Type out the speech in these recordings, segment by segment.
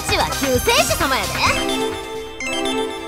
たちは救世主様やで。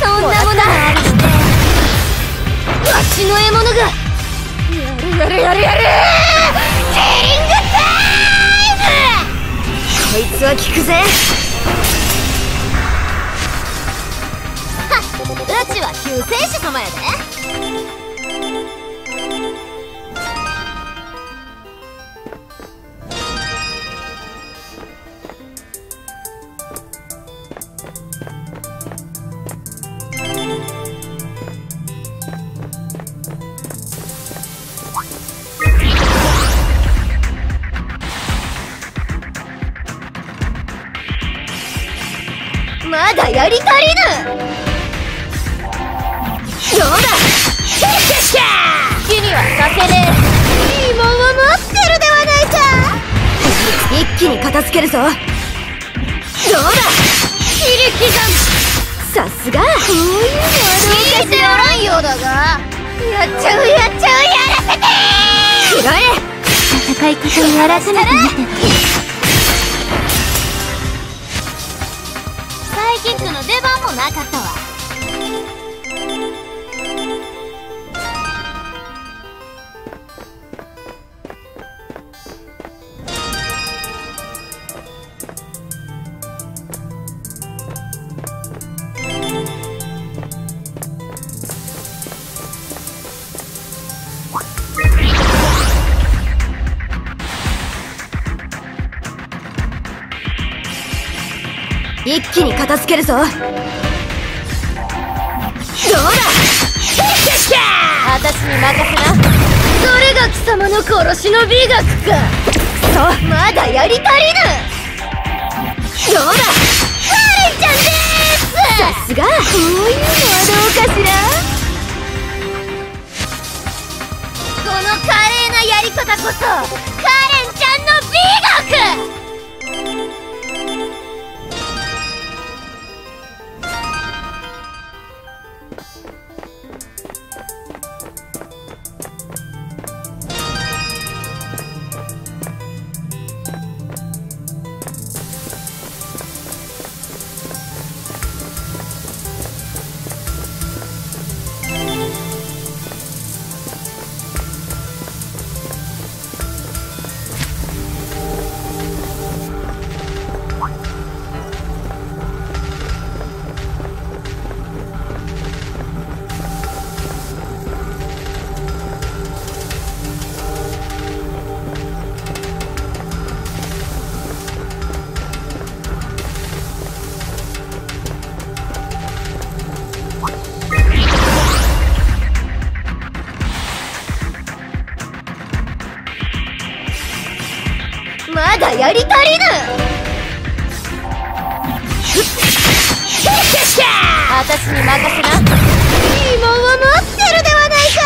そんなものがあるのねわしの獲物が。やるやるやるやるキリングタイムこいつは効くぜうちは救世主様やでまだやり足りぬ。どうだ？君にはさせねえいいもんを持ってるではないか。一気に片付けるぞ。どうだ？切り刻む。さすが。こういうのはどうかしららんようだが。やっちゃうやっちゃうやらせてくらえ戦い方をやらせなくなってサイキックの出番もなかったわ。一気に片付けるぞ。どうだ？私に任せな。それが貴様の殺しの美学か。そうまだやり足りぬ。どうだ？カレンちゃんです！さすが。こういうのはどうかしら？この華麗なやり方こそカレンちゃんの美学！り足りぬ私に任せな。ってるではないか。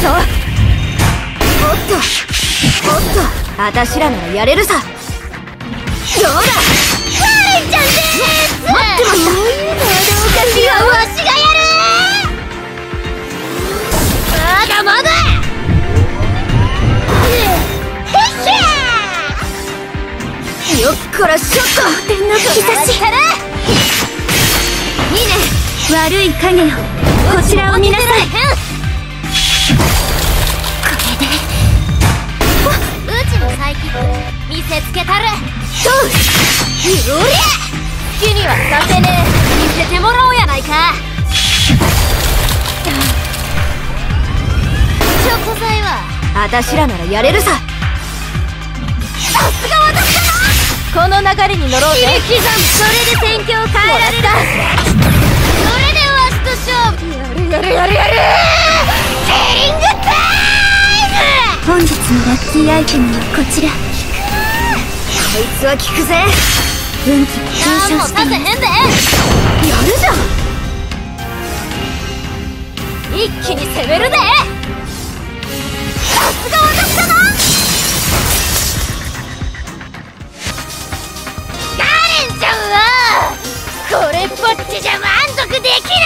そう。おっとおっと私らならやれるさ。どうだ。カレンちゃんです。待って悪い影よ。こちらを見なさい。これで。うちのサイキック見せつけたる。そうよりゃ。好きにはさせねえ。見せてもらおうやないか。食材は。私らならやれるさ。さすが私だな。この流れに乗ろうぜそれで戦況を変えられるのラッキーアイテムはこちら。こいつは効くぜ。運気が上昇してやるじゃん。一気に攻めるで。さすが私だな。カレンちゃんはこれっぽっちじゃ満足できない